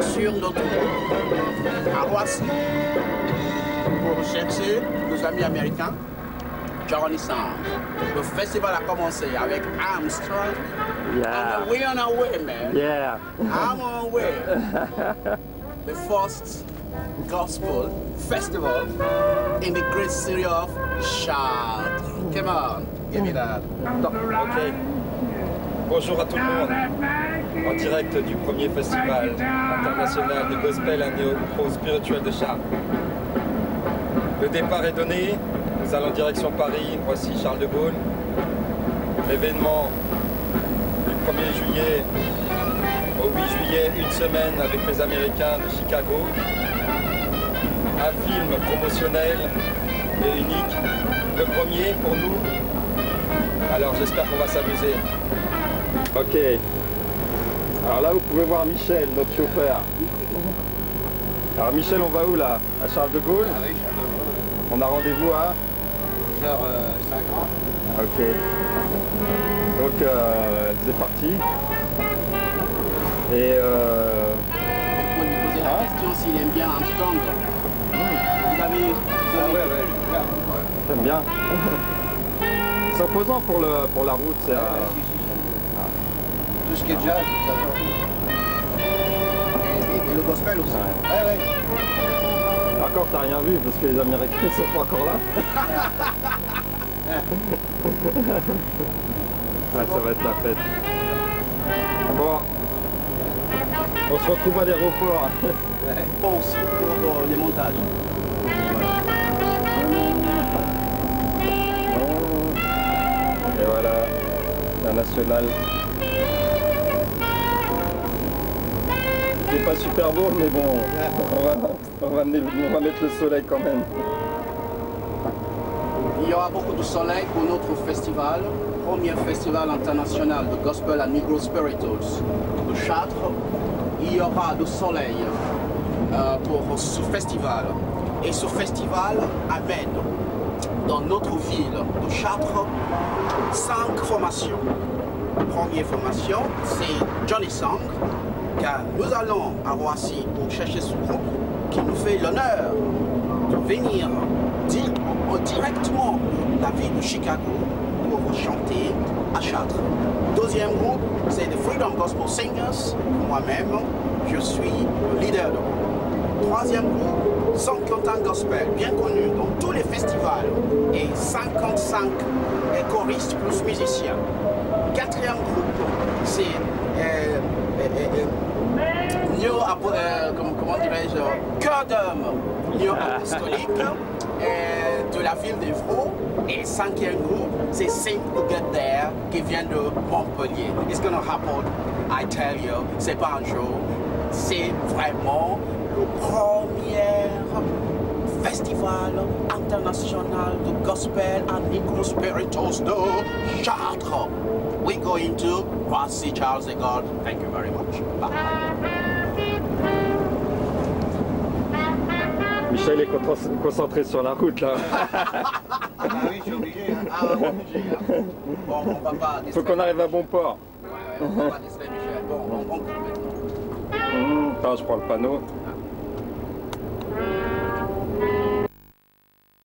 sur notre route à Roissy pour chercher nos amis américains, Johnny Sound. Le festival a commencé avec Armstrong. Yeah. And we're on our way, man. Yeah. I'm on way. the first gospel festival in the great city of Chartres. Come on, give me that. Ok. Bonjour à tout le monde. En direct du premier festival international de gospel and néo spirituel de Chartres. Le départ est donné. Nous allons direction Paris. Voici Charles de Gaulle. L'événement du 1er juillet au 8 juillet, une semaine avec les Américains de Chicago. Un film promotionnel et unique. Le premier pour nous. Alors j'espère qu'on va s'amuser. Ok. Alors là, vous pouvez voir Michel, notre chauffeur. Alors Michel, on va où là? À Charles de Gaulle? On a rendez-vous à 50 Ok. Donc euh, c'est parti. Et euh, On lui posait la question s'il aime bien Armstrong. Vous avez. Vous avez t'aimes bien C'est opposant pour, le, pour la route, c'est... euh, Tout ce qui est jazz, et, et- et le gospel aussi. Ouais. Ouais, ouais. Encore, t'as rien vu parce que les Américains sont pas encore là. Ouais, ça va être la fête. Bon, on se retrouve à l'aéroport. Bon aussi pour les montages. Et voilà, la nationale. C'est pas super beau, mais bon, on va, on va mettre- le soleil quand même. Il y aura beaucoup de soleil pour notre festival, premier festival international de Gospel and Negro Spirituals de Chartres. Il y aura du soleil euh, pour ce festival. Et ce festival amène dans notre ville de Chartres cinq formations. Première formation, c'est Johnny Song, car nous allons à Roissy pour chercher ce groupe qui nous fait l'honneur de venir di- euh, directement la ville de Chicago pour chanter à Chartres. Deuxième groupe, c'est The Freedom Gospel Singers. Moi-même, je suis le leader de groupe. Troisième groupe, Saint Quentin Gospel, bien connu dans tous les festivals, et 55 choristes plus musiciens. Quatrième groupe, c'est euh, euh, euh, euh, comment, comment dirais-je, cœur d'homme néo-apostolique euh, de la ville d'Evro. Et cinquième groupe, c'est Get There qui vient de Montpellier. It's gonna happen, I tell you, c'est pas un jour, c'est vraiment le premier festival international de gospel and Negro spirituals de Chartres. We're going to Roissy Charles de Gaulle. Thank you very much. Bye. Michel est con- concentré sur la route là. Ah oui, je suis obligé. Hein. Ah, ouais, obligé. Hein. Bon, on va pas Faut qu'on arrive à bon port. Ouais, ouais, on va pas Michel. Bon, on, on coupe maintenant. Attends, je prends le panneau.